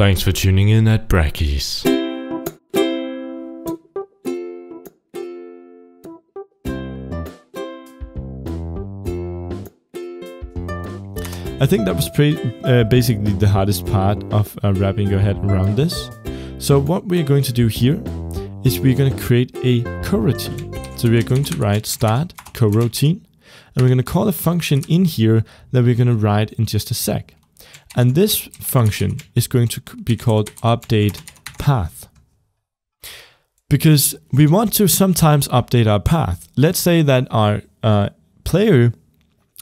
Thanks for tuning in at Brackeys. I think that was uh, basically the hardest part of uh, wrapping your head around this. So what we're going to do here is we're going to create a coroutine. So we're going to write start coroutine and we're going to call a function in here that we're going to write in just a sec. And this function is going to be called update path. Because we want to sometimes update our path. Let's say that our uh, player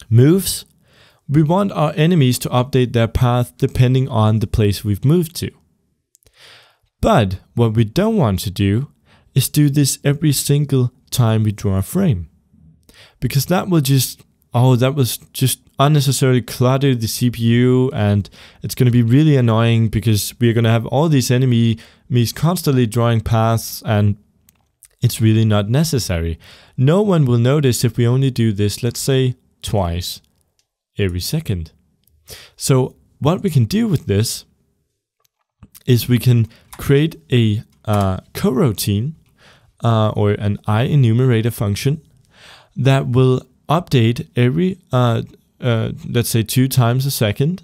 moves we want our enemies to update their path depending on the place we've moved to. But what we don't want to do is do this every single time we draw a frame. Because that will just, oh, that was just unnecessarily clutter the CPU and it's going to be really annoying because we're going to have all these enemies constantly drawing paths and it's really not necessary. No one will notice if we only do this, let's say, twice every second. So what we can do with this is we can create a uh, coroutine uh, or an IEnumerator function that will update every, uh, uh, let's say, two times a second.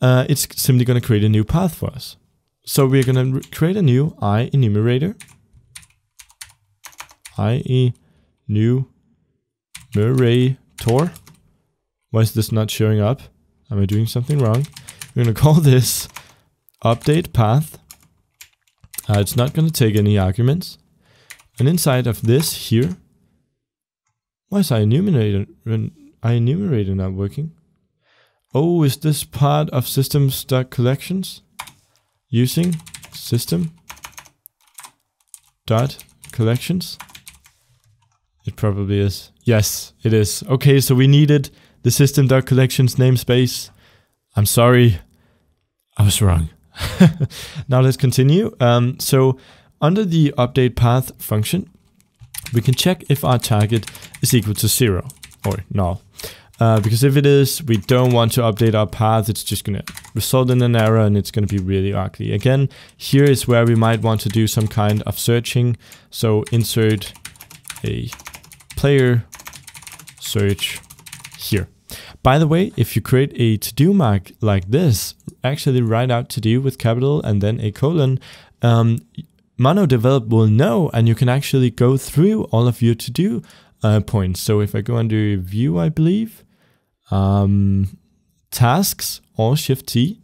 Uh, it's simply going to create a new path for us. So we're going to create a new IEnumerator. IEnumerator why is this not showing up? Am I doing something wrong? We're going to call this update path. Uh, it's not going to take any arguments. And inside of this here, why is IEnumerator, IEnumerator not working? Oh, is this part of systems.collections? Using system dot collections? It probably is. Yes, it is. Okay, so we needed the system.collections namespace. I'm sorry, I was wrong. now let's continue. Um, so under the update path function, we can check if our target is equal to zero or null. Uh, because if it is, we don't want to update our path. It's just going to result in an error and it's going to be really ugly. Again, here is where we might want to do some kind of searching. So insert a player search here. By the way, if you create a to-do mark like this, actually write out to-do with capital and then a colon, um, MonoDevelop will know and you can actually go through all of your to-do uh, points. So if I go under view, I believe, um, tasks or shift T,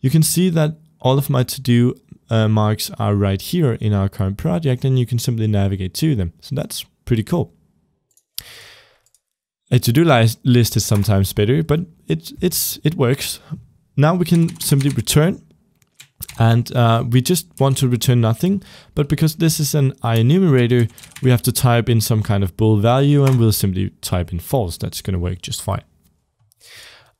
you can see that all of my to-do uh, marks are right here in our current project and you can simply navigate to them. So that's pretty cool. A to-do list is sometimes better, but it, it's, it works. Now we can simply return and uh, we just want to return nothing, but because this is an IEnumerator, we have to type in some kind of bool value and we'll simply type in false. That's going to work just fine.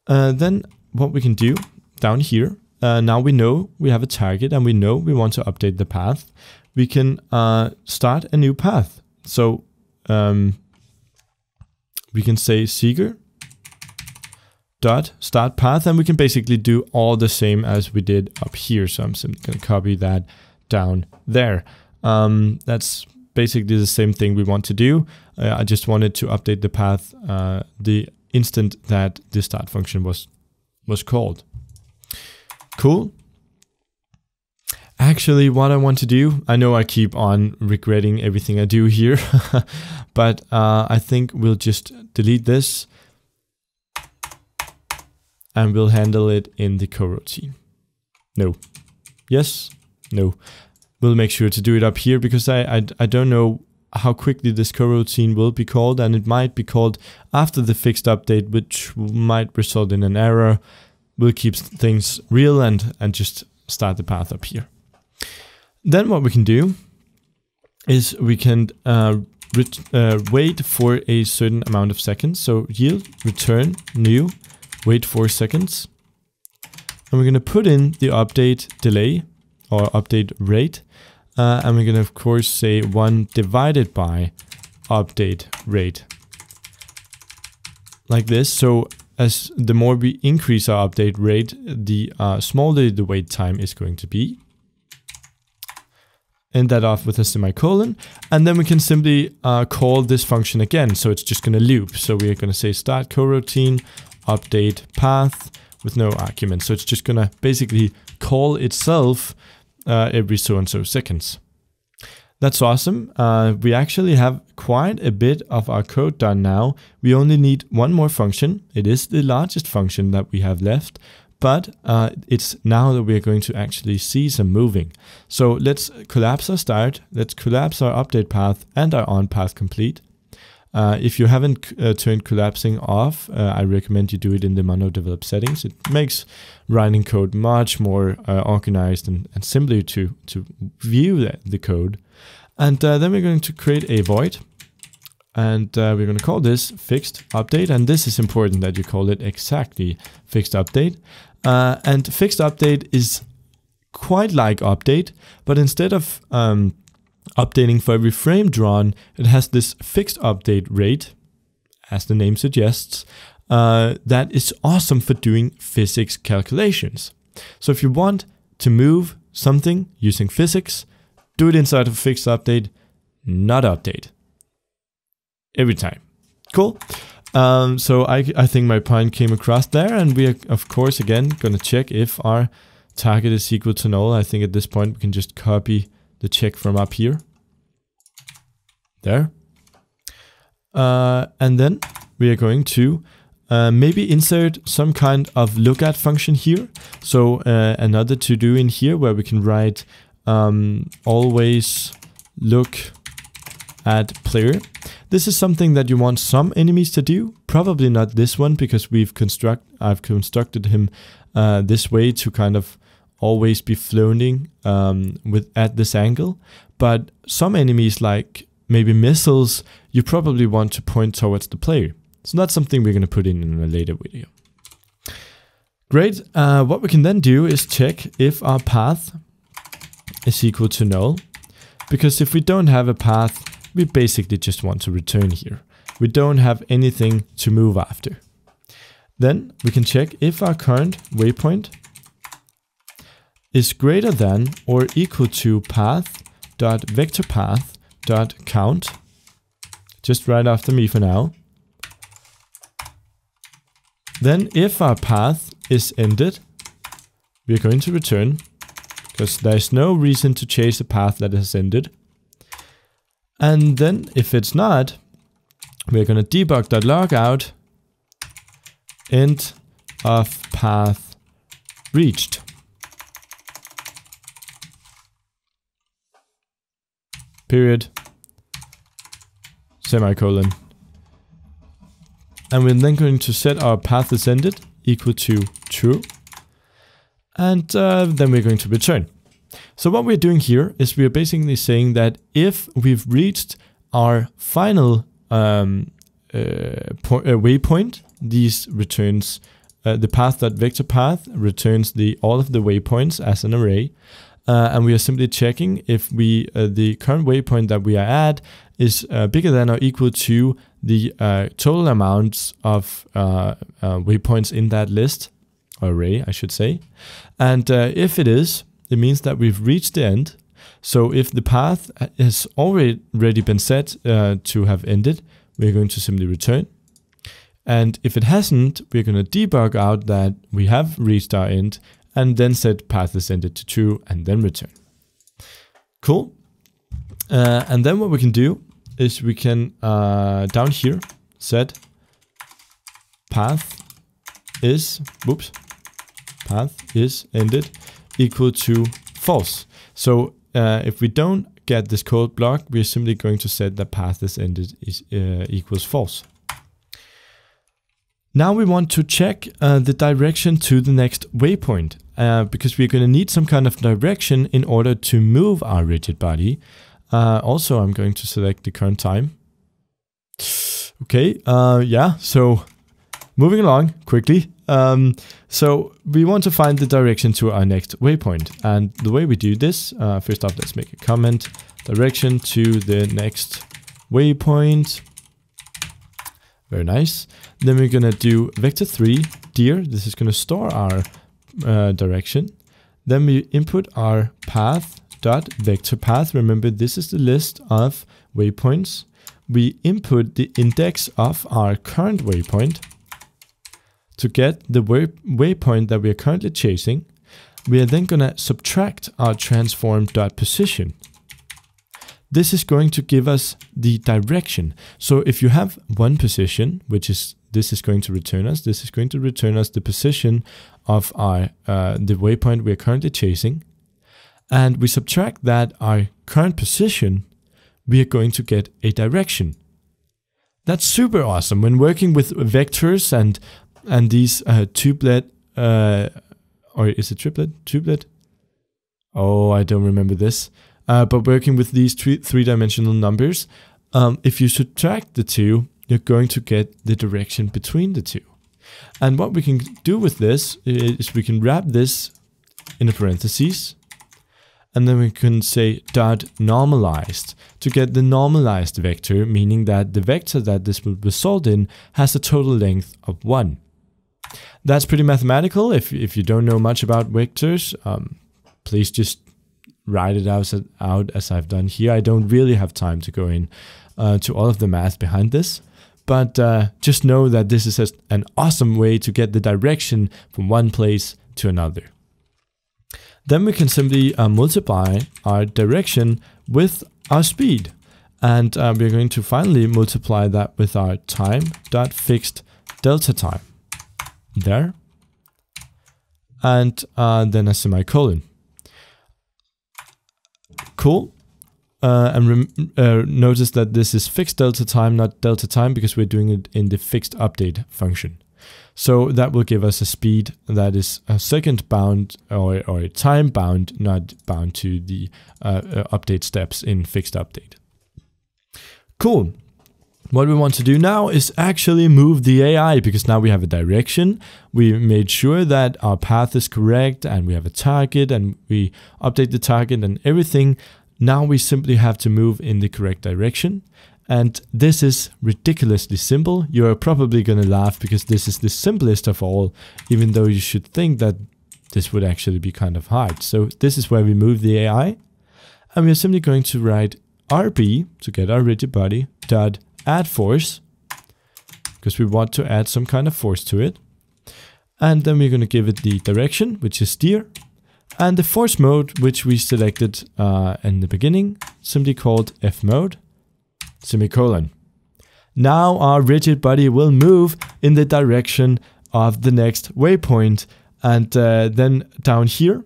Uh, then what we can do down here, uh, now we know we have a target and we know we want to update the path. We can uh, start a new path. So um, we can say seeker dot start path and we can basically do all the same as we did up here. So I'm simply going to copy that down there. Um, that's basically the same thing we want to do. Uh, I just wanted to update the path uh, the instant that the start function was was called. Cool. Actually, what I want to do, I know I keep on regretting everything I do here, but uh, I think we'll just delete this and we'll handle it in the coroutine. No. Yes? No. We'll make sure to do it up here because I, I, I don't know how quickly this coroutine will be called and it might be called after the fixed update which might result in an error. We'll keep things real and, and just start the path up here. Then what we can do is we can uh, uh, wait for a certain amount of seconds. So yield, return, new, wait four seconds. And we're going to put in the update delay or update rate. Uh, and we're going to, of course, say 1 divided by update rate. Like this. So as the more we increase our update rate, the uh, smaller the wait time is going to be. End that off with a semicolon, and then we can simply uh, call this function again. So it's just going to loop. So we are going to say start coroutine, update path with no argument. So it's just going to basically call itself uh, every so and so seconds. That's awesome. Uh, we actually have quite a bit of our code done now. We only need one more function. It is the largest function that we have left, but uh, it's now that we're going to actually see some moving. So let's collapse our start, let's collapse our update path and our on path complete. Uh, if you haven't uh, turned collapsing off, uh, I recommend you do it in the mono develop settings. It makes writing code much more uh, organized and, and simpler to, to view the, the code. And uh, then we're going to create a void. And we're going to call this fixed update. And this is important that you call it exactly fixed update. and fixed update is quite like update, but instead of um, updating for every frame drawn, it has this fixed update rate, as the name suggests, uh, that is awesome for doing physics calculations. So if you want to move something using physics, do it inside of fixed update, not update. Every time. Cool. Um, so I, I think my point came across there, and we are, of course, again, going to check if our target is equal to null. I think at this point we can just copy the check from up here. There. Uh, and then we are going to uh, maybe insert some kind of lookat function here. So uh, another to do in here where we can write um, always look at player. This is something that you want some enemies to do. Probably not this one because we've construct I've constructed him uh, this way to kind of always be floating um, with at this angle. But some enemies like maybe missiles, you probably want to point towards the player. So that's something we're going to put in in a later video. Great. Uh, what we can then do is check if our path is equal to null. Because if we don't have a path, we basically just want to return here. We don't have anything to move after. Then we can check if our current waypoint is greater than or equal to path dot vector path dot count. Just right after me for now. Then if our path is ended we're going to return because there's no reason to chase a path that has ended. And then if it's not we're going to debug that log out end of path reached period, semicolon. And we're then going to set our path ascended equal to true. And uh, then we're going to return. So what we're doing here is we're basically saying that if we've reached our final um, uh, uh, waypoint, these returns uh, the path.vector path returns the all of the waypoints as an array. Uh, and we are simply checking if we uh, the current waypoint that we are at is uh, bigger than or equal to the uh, total amounts of uh, uh, waypoints in that list, or array, I should say. And if it is, it means that we've reached the end. So if the path has already been set to have ended, we're going to simply return. And if it hasn't, we're going to debug out that we have reached our end and then set path ascended to true and then return. Cool. Uh, and then what we can do is we can uh, down here set path is whoops path is ended equal to false. So uh, if we don't get this code block, we're simply going to set that path is ended is uh, equals false. Now we want to check uh, the direction to the next waypoint uh, because we're going to need some kind of direction in order to move our rigid body. Uh, also, I'm going to select the current time. Okay, uh, yeah, so moving along quickly. Um, so we want to find the direction to our next waypoint. And the way we do this, uh, first off, let's make a comment. Direction to the next waypoint Very nice. Then we're gonna do vector three dir. This is gonna store our uh, direction. Then we input our path dot vector path. Remember, this is the list of waypoints. We input the index of our current waypoint to get the way waypoint that we are currently chasing. We are then going to subtract our transform dot position. This is going to give us the direction. So if you have one position, which is this is going to return us, this is going to return us the position of our uh, the waypoint we're currently chasing, and we subtract that our current position, we are going to get a direction. That's super awesome when working with vectors and and these uh, tuplet uh, or is it triplet tuplet? Oh, I don't remember this. Uh, but working with these three three-dimensional numbers, um, if you subtract the two, you're going to get the direction between the two. And what we can do with this is we can wrap this in a parentheses, and then we can say dot normalized to get the normalized vector, meaning that the vector that this will result in has a total length of 1. That's pretty mathematical. If, if you don't know much about vectors, um, please just write it out, out as I've done here. I don't really have time to go in uh, to all of the math behind this, but uh, just know that this is an awesome way to get the direction from one place to another. Then we can simply uh, multiply our direction with our speed. And uh, we're going to finally multiply that with our time dot fixed delta time. There. And uh, then a semicolon. Cool. Uh, and uh, notice that this is fixed delta time, not delta time, because we're doing it in the fixed update function. So that will give us a speed that is a second bound or, or time bound, not bound to the uh, uh, update steps in fixed update. Cool. What we want to do now is actually move the AI because now we have a direction. We made sure that our path is correct and we have a target and we update the target and everything. Now we simply have to move in the correct direction. And this is ridiculously simple. You're probably going to laugh because this is the simplest of all, even though you should think that this would actually be kind of hard. So this is where we move the AI. And we're simply going to write RB to get our rigid body dot add force because we want to add some kind of force to it. And then we're going to give it the direction, which is steer, and the force mode, which we selected uh, in the beginning, simply called F mode, semicolon. Now our rigid body will move in the direction of the next waypoint. And uh, then down here,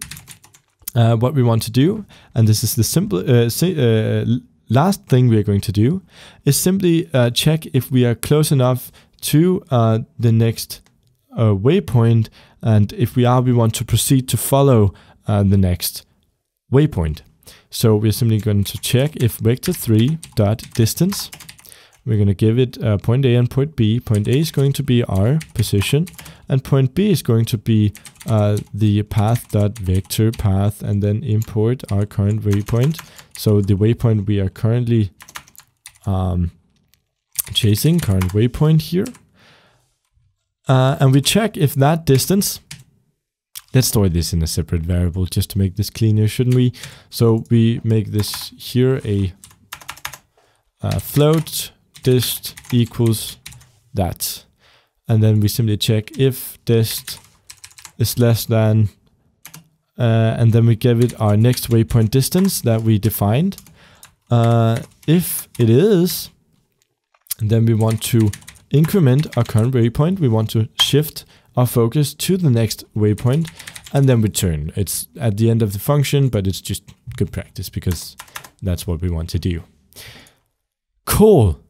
uh, what we want to do, and this is the simple uh, uh, last thing we are going to do, is simply uh, check if we are close enough to uh, the next uh, waypoint, and if we are, we want to proceed to follow uh, the next waypoint. So we're simply going to check if vector3 dot distance. We're going to give it uh, point A and point B. Point A is going to be our position, and point B is going to be uh, the path dot vector path, and then import our current waypoint. So the waypoint we are currently um, chasing, current waypoint here. Uh, and we check if that distance, let's store this in a separate variable just to make this cleaner, shouldn't we? So we make this here a uh, float dist equals that. And then we simply check if dist is less than uh, and then we give it our next waypoint distance that we defined. Uh, if it is, then we want to increment our current waypoint. We want to shift our focus to the next waypoint and then return. It's at the end of the function, but it's just good practice because that's what we want to do. Cool.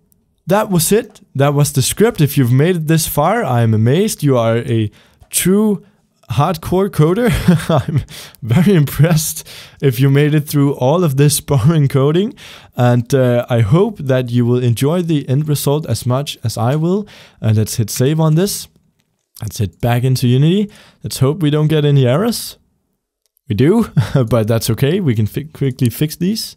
That was it. That was the script. If you've made it this far, I'm amazed. You are a true hardcore coder. I'm very impressed if you made it through all of this boring coding. And uh, I hope that you will enjoy the end result as much as I will. And let's hit save on this. Let's hit back into Unity. Let's hope we don't get any errors. We do, but that's okay. We can fi quickly fix these.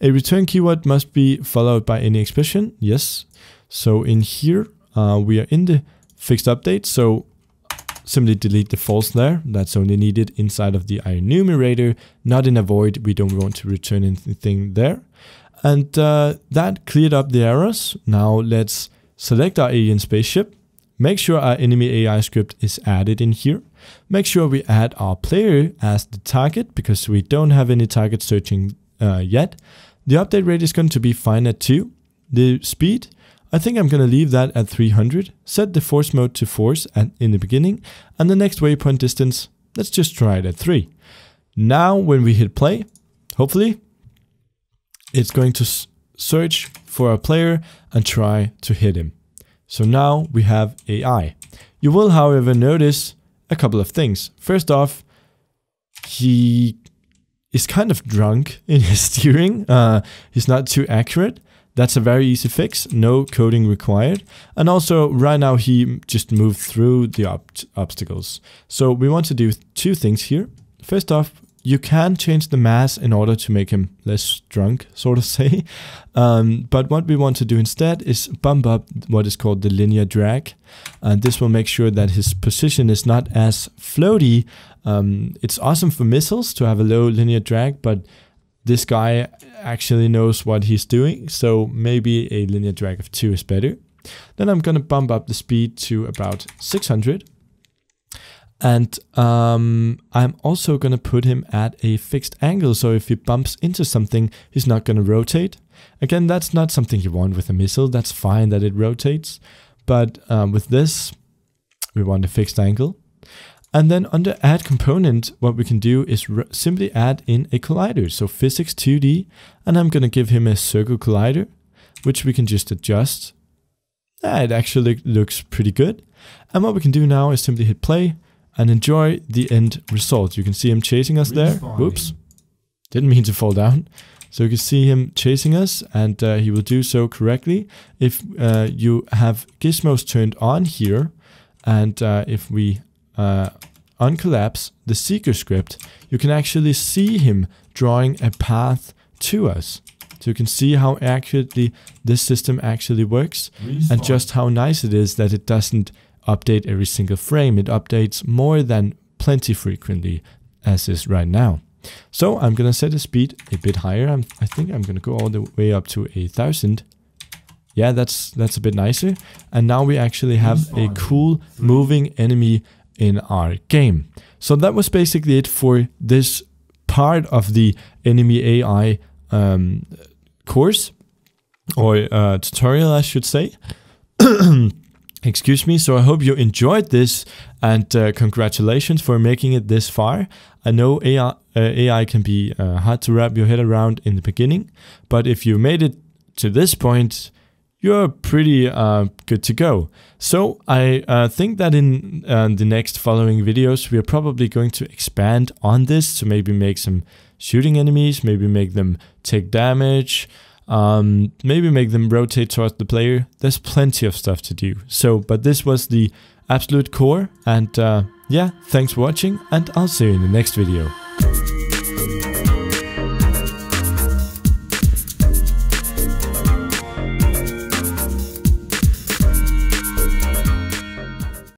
A return keyword must be followed by any expression. Yes. So in here, uh, we are in the fixed update. So simply delete the false there. That's only needed inside of the I enumerator, not in a void. We don't want to return anything there. And uh, that cleared up the errors. Now let's select our alien spaceship. Make sure our enemy AI script is added in here. Make sure we add our player as the target because we don't have any target searching uh, yet. The update rate is going to be fine at 2. The speed, I think I'm going to leave that at 300. Set the force mode to force at, in the beginning. And the next waypoint distance, let's just try it at 3. Now when we hit play, hopefully, it's going to search for a player and try to hit him. So now we have AI. You will, however, notice a couple of things. First off, he is kind of drunk in his steering. Uh, he's not too accurate. That's a very easy fix, no coding required. And also right now he just moved through the ob obstacles. So we want to do two things here. First off, you can change the mass in order to make him less drunk, sort of say. Um, but what we want to do instead is bump up what is called the linear drag. And this will make sure that his position is not as floaty. Um, it's awesome for missiles to have a low linear drag, but this guy actually knows what he's doing. So maybe a linear drag of 2 is better. Then I'm going to bump up the speed to about 600 and um, I'm also going to put him at a fixed angle. So if he bumps into something, he's not going to rotate. Again, that's not something you want with a missile. That's fine that it rotates. But um, with this, we want a fixed angle. And then under add component, what we can do is simply add in a collider. So physics 2D, and I'm going to give him a circle collider, which we can just adjust. Ah, it actually looks pretty good. And what we can do now is simply hit play and enjoy the end result. You can see him chasing us there. Whoops. Didn't mean to fall down. So you can see him chasing us and uh, he will do so correctly. If uh, you have gizmos turned on here and uh, if we uh, uncollapse the seeker script, you can actually see him drawing a path to us. So you can see how accurately this system actually works Respawn. and just how nice it is that it doesn't update every single frame. It updates more than plenty frequently as is right now. So I'm going to set the speed a bit higher. I'm, i think I'm going to go all the way up to a thousand. Yeah, that's that's a bit nicer. And now we actually have a cool moving enemy in our game. So that was basically it for this part of the enemy AI um, course or uh, tutorial, I should say. Excuse me. So I hope you enjoyed this and uh, congratulations for making it this far. I know AI, uh, AI can be uh, hard to wrap your head around in the beginning, but if you made it to this point, you're pretty uh, good to go. So I uh, think that in uh, the next following videos, we are probably going to expand on this to maybe make some shooting enemies, maybe make them take damage, um, maybe make them rotate towards the player. There's plenty of stuff to do. So, but this was the absolute core. And uh, yeah, thanks for watching and I'll see you in the next video.